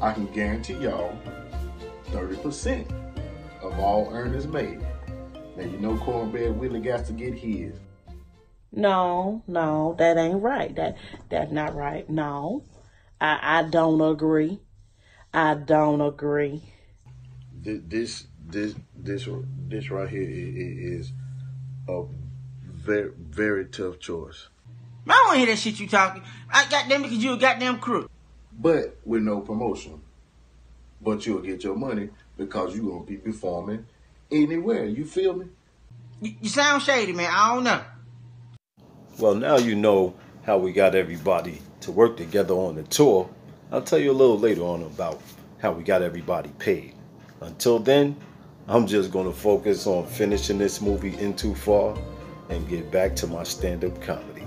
I can guarantee y'all 30% of all earnings made. Now you know Cornbread Willie got to get his. No, no, that ain't right. That that's not right. No. I I don't agree. I don't agree. This this this this, this right here is, is a very very tough choice. I don't want to hear that shit you talking. I goddamn because you a goddamn crook. But with no promotion. But you'll get your money because you're gonna be performing anywhere. You feel me? You, you sound shady, man. I don't know. Well, now you know how we got everybody to work together on the tour. I'll tell you a little later on about how we got everybody paid. Until then, I'm just going to focus on finishing this movie in too far and get back to my stand up comedy.